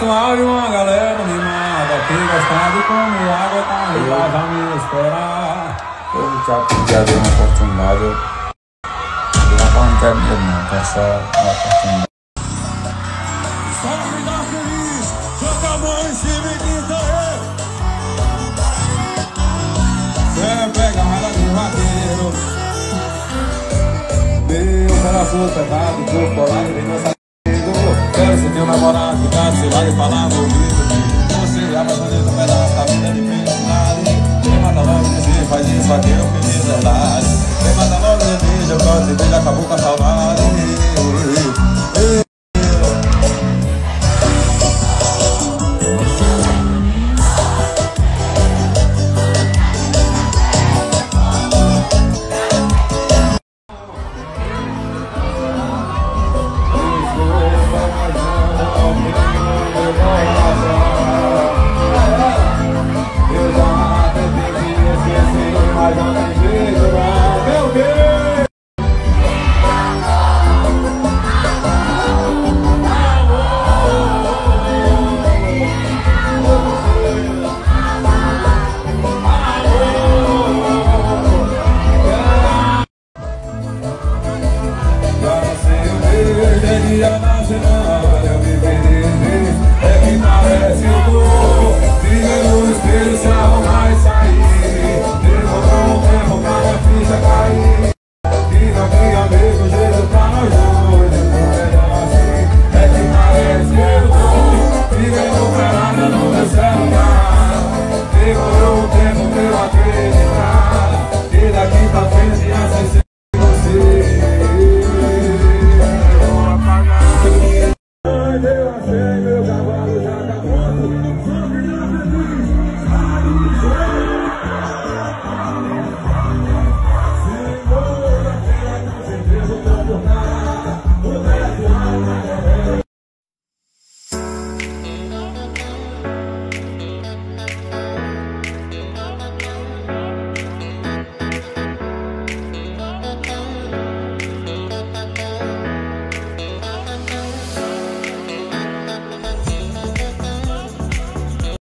pessoal e uma galera animada que gosta de comer água tá aí lá, vai me esperar. Eu já podia dar uma oportunidade. Eu já não quero dinheiro não, quero só uma oportunidade. Salve da feliz, joga a mão em cima e grita aí. Cê pega a rala de vaqueiro. Meu coração pecado, corpo colado, vem dançar ser teu namorado, ficar do seu lado e falar no ouvido. Você é a mais bonita pedaço da vida de felicidade. Quem mata logo dizer, faz isso aqui eu fiz verdade. Quem mata logo deseja, eu gosto de ver, acabou com a saudade. Mas tempo que eu acreditar. E daqui pra frente assim